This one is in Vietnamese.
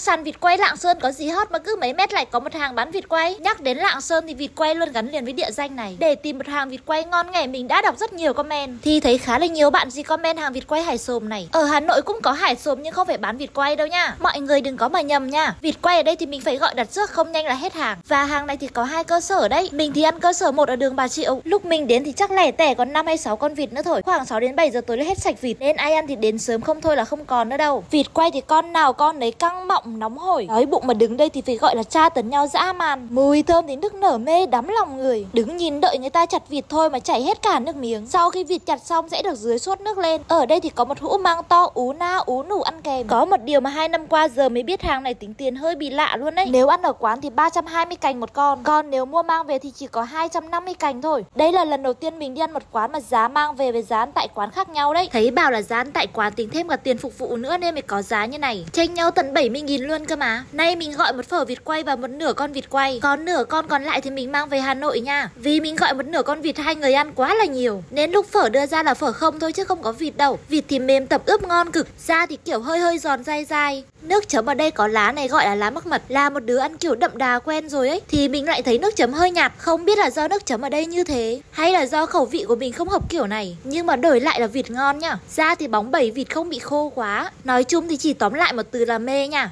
Đặc sản vịt quay Lạng Sơn có gì hot mà cứ mấy mét lại có một hàng bán vịt quay. Nhắc đến Lạng Sơn thì vịt quay luôn gắn liền với địa danh này. Để tìm một hàng vịt quay ngon nghẻ mình đã đọc rất nhiều comment thì thấy khá là nhiều bạn gì comment hàng vịt quay hải sồm này. Ở Hà Nội cũng có hải sồm nhưng không phải bán vịt quay đâu nha. Mọi người đừng có mà nhầm nha. Vịt quay ở đây thì mình phải gọi đặt trước, không nhanh là hết hàng. Và hàng này thì có hai cơ sở đấy. Mình thì ăn cơ sở một ở đường Bà Triệu. Lúc mình đến thì chắc lẻ tẻ còn 5 hay 6 con vịt nữa thôi. Khoảng 6 đến 7 giờ tối là hết sạch vịt nên ai ăn thì đến sớm không thôi là không còn nữa đâu. Vịt quay thì con nào con đấy căng mọng nóng hổi. Đói bụng mà đứng đây thì phải gọi là tra tấn nhau dã man. Mùi thơm đến nước nở mê đắm lòng người. Đứng nhìn đợi người ta chặt vịt thôi mà chảy hết cả nước miếng. Sau khi vịt chặt xong sẽ được dưới suốt nước lên. Ở đây thì có một hũ mang to, ú na, ú nủ ăn kèm. Có một điều mà hai năm qua giờ mới biết hàng này tính tiền hơi bị lạ luôn đấy. Nếu ăn ở quán thì 320 cành một con. Còn nếu mua mang về thì chỉ có 250 cành thôi. Đây là lần đầu tiên mình đi ăn một quán mà giá mang về với giá ăn tại quán khác nhau đấy. Thấy bảo là giá ăn tại quán tính thêm cả tiền phục vụ nữa nên mới có giá như này. Tranh nhau tận 70 nghìn luôn cơ mà. Nay mình gọi một phở vịt quay và một nửa con vịt quay. Còn nửa con còn lại thì mình mang về Hà Nội nha. Vì mình gọi một nửa con vịt hai người ăn quá là nhiều. Nên lúc phở đưa ra là phở không thôi chứ không có vịt đâu. Vịt thì mềm tập ướp ngon cực, da thì kiểu hơi hơi giòn dai dai. Nước chấm ở đây có lá này gọi là lá mắc mật, Là một đứa ăn kiểu đậm đà quen rồi ấy. Thì mình lại thấy nước chấm hơi nhạt, Không biết là do nước chấm ở đây như thế, Hay là do khẩu vị của mình không hợp kiểu này. Nhưng mà đổi lại là vịt ngon nhá. Da thì bóng bẩy, vịt không bị khô quá. Nói chung thì chỉ tóm lại một từ là mê nha.